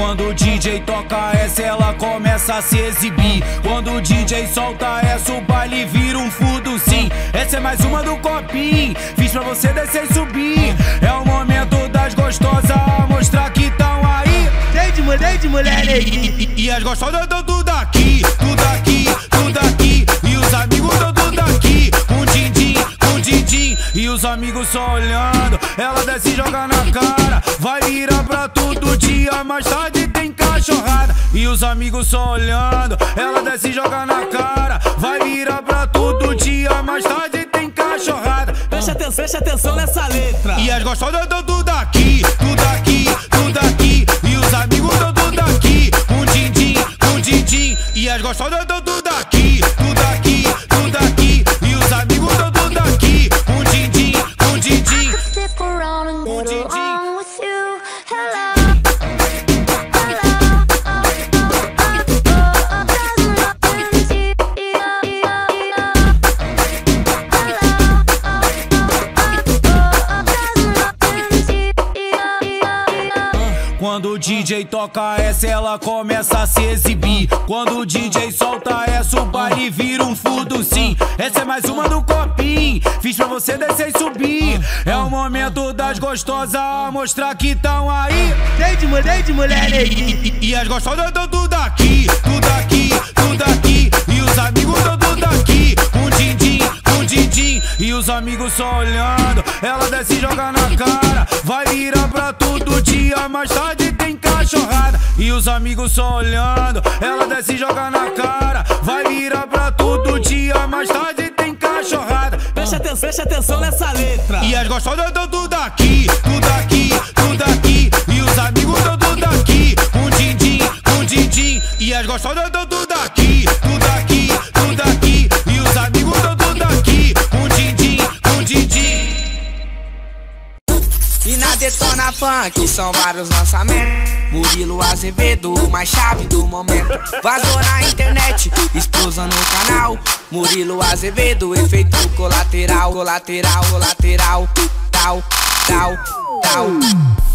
Quando o DJ toca essa, ela começa a se exibir. Quando o DJ solta essa, o baile vira um fudo sim. Essa é mais uma do copinho. Fiz pra você descer e subir. É o momento das gostosas mostrar que tão aí. Cheio de mulher, de mulher E, e as gostosas tão tudo os amigos só olhando. Ela desce e joga na cara. Vai virar pra todo dia, mais tarde tem cachorrada. E os amigos só olhando. Ela desce e joga na cara. Vai virar pra todo dia, mais tarde tem cachorrada. Preste atenção, preste atenção nessa letra. E as gostosas tão tudo aqui, tudo aqui, tudo aqui. E os amigos tão tudo aqui. Um din-din, um din-din. E as gostosas tão tudo aqui, tudo Quando o DJ toca essa, ela começa a se exibir. Quando o DJ solta essa, o baile vira um fudo sim. Essa é mais uma do copinho. Fiz pra você descer e subir. É o momento das gostosas mostrar que tão aí. Cheio de mulher, de mulher E, e as gostosas tão tudo aqui, tudo aqui, tudo aqui. E os amigos tão tudo aqui. Um din-din, um din-din. E os amigos só olhando. Ela desce e joga na cara. Vai virar pra todo dia, mais tarde cachorrada. E os amigos só olhando. Ela desce e joga na cara. Vai virar pra todo dia, mais tarde tem cachorrada. Preste atenção, preste atenção nessa letra. E as gostosas tão tudo aqui, tudo aqui, tudo aqui. E os amigos tão tudo aqui. Um din-din, um din-din. E as gostosas tão tudo aqui, Detona Funk são vários lançamentos. Murilo Azevedo, o mais chave do momento. Vazou na internet, explosão no canal. Murilo Azevedo, efeito colateral, colateral, colateral, tal, tal, tal.